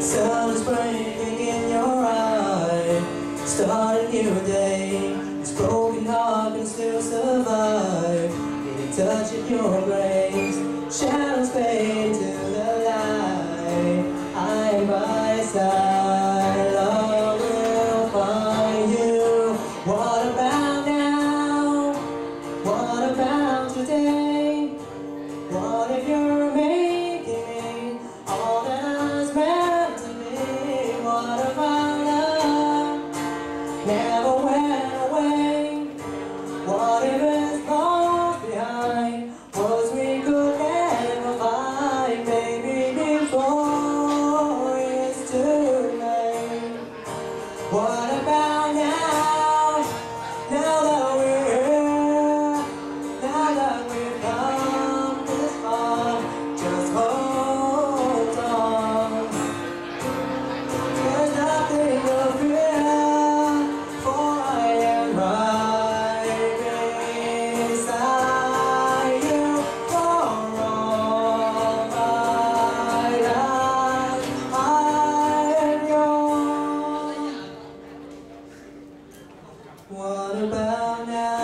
Sun is breaking in your eye Start a new day. This broken heart can still survive In touch of your grace. Shadows fade to the light. I'm by side. Love will find you. What about now? What about today? What if you're What about about now?